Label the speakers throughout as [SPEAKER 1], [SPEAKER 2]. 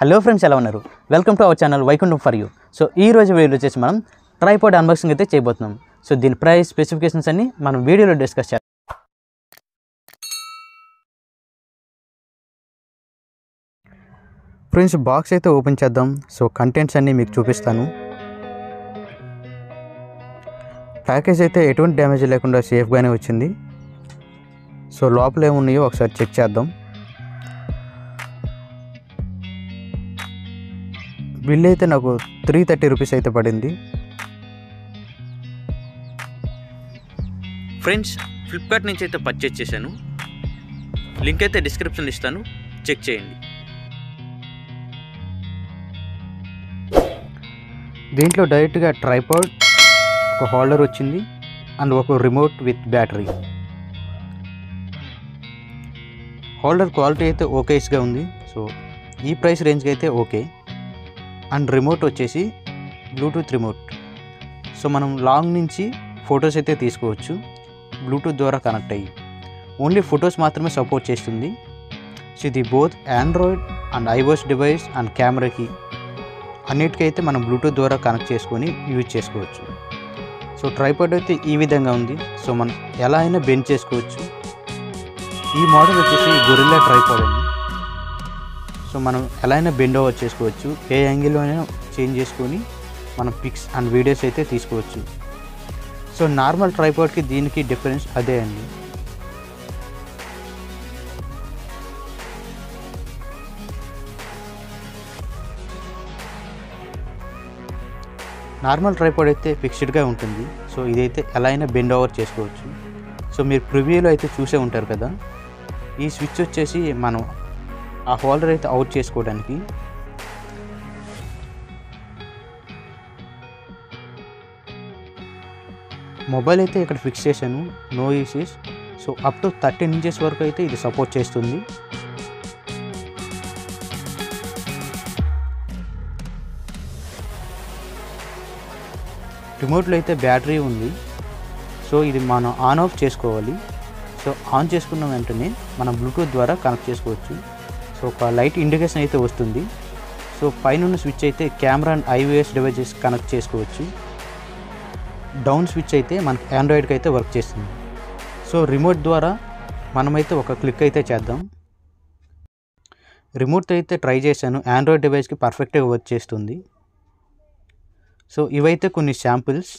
[SPEAKER 1] Hello friends ఎలా ఉన్నారు? Welcome to our channel Vaikuntham for you so ఈ రోజు వీడియో వచ్చేసి మనం ట్రైపాడ్ అన్బాక్సింగ్ అయితే చేయబోతున్నాం. సో దీని ప్రైస్ స్పెసిఫికేషన్స్ అన్ని మనం వీడియోలో డిస్కస్ చేస్తాం ఫ్రెండ్స్ బాక్స్ అయితే ఓపెన్ చేద్దాం. సో కంటెంట్స్ అన్నీ మీకు చూపిస్తాను. ప్యాకేజ్ అయితే ఎటువంటి డ్యామేజ్ లేకుండా సేఫ్గానే వచ్చింది. సో లోపల ఏమున్నాయో ఒకసారి చెక్ చేద్దాం. బిల్ అయితే నాకు త్రీ థర్టీ రూపీస్ అయితే పడింది. ఫ్రెండ్స్ ఫ్లిప్కార్ట్ నుంచి అయితే పర్చేజ్ చేశాను. లింక్ అయితే డిస్క్రిప్షన్ ఇస్తాను. చెక్ చేయండి. దీంట్లో డైరెక్ట్గా ట్రైపాడ్ ఒక హోల్డర్ వచ్చింది అండ్ ఒక remote with battery holder quality అయితే ఓకేస్గా ఉంది. సో ఈ ప్రైస్ రేంజ్కి అయితే ఓకే అండ్ రిమోట్ వచ్చేసి బ్లూటూత్ రిమోట్. సో మనం లాంగ్ నుంచి ఫొటోస్ అయితే తీసుకోవచ్చు. బ్లూటూత్ ద్వారా కనెక్ట్ అయ్యి. ఓన్లీ ఫొటోస్ మాత్రమే సపోర్ట్ చేస్తుంది. సో ఇది both android and iOS device and కెమెరాకి అన్నిటికైతే మనం బ్లూటూత్ ద్వారా కనెక్ట్ చేసుకొని యూజ్ చేసుకోవచ్చు. సో ట్రైపాడ్ అయితే ఈ విధంగా ఉంది. సో మనం ఎలా అయినా బెండ్ చేసుకోవచ్చు. ఈ మోడల్ వచ్చేసి గొరిల్లా ట్రైపాడ్ అండి. సో మనం ఎలా అయినా బెండ్ ఓవర్ చేసుకోవచ్చు ఏ యాంగిల్లో అయినా చేంజ్ చేసుకొని మనం పిక్స్ అండ్ వీడియోస్ అయితే తీసుకోవచ్చు. సో నార్మల్ ట్రైపాడ్కి దీనికి డిఫరెన్స్ అదే అండి. నార్మల్ ట్రైపాడ్ అయితే ఫిక్స్డ్గా ఉంటుంది. సో ఇదైతే ఎలా అయినా బెండ్ ఓవర్ చేసుకోవచ్చు. సో మీరు ప్రివ్యూలో అయితే చూసే ఉంటారు కదా. ఈ స్విచ్ వచ్చేసి మనం ఆ హోల్డర్ అయితే అవుట్ చేసుకోవడానికి మొబైల్ అయితే ఇక్కడ ఫిక్స్ చేశాను. No issues so up to thirteen inches వరకు అయితే ఇది సపోర్ట్ చేస్తుంది. రిమోట్లో అయితే బ్యాటరీ ఉంది. సో ఇది మనం ఆన్ ఆఫ్ చేసుకోవాలి. సో ఆన్ చేసుకున్న వెంటనే మనం బ్లూటూత్ ద్వారా కనెక్ట్ చేసుకోవచ్చు. సో ఒక లైట్ ఇండికేషన్ అయితే వస్తుంది. సో పైన స్విచ్ అయితే camera and iOS devices connect చేసుకోవచ్చు. డౌన్ స్విచ్ అయితే మనకు ఆండ్రాయిడ్కి అయితే వర్క్ చేస్తుంది. సో రిమోట్ ద్వారా మనమైతే ఒక క్లిక్ అయితే చేద్దాం. రిమోట్ అయితే ట్రై చేశాను. ఆండ్రాయిడ్ డివైస్కి పర్ఫెక్ట్గా వర్క్ చేస్తుంది. సో ఇవైతే కొన్ని శాంపిల్స్.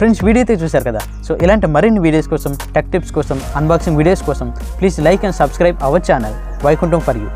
[SPEAKER 1] ఫ్రెండ్స్ వీడియో అయితే చూశారు కదా? సో ఇలాంటి మరిన్ని వీడియోస్ కోసం టెక్ టిప్స్ కోసం అన్బాక్సింగ్ వీడియోస్ కోసం please like and subscribe our channel Vaikuntham for you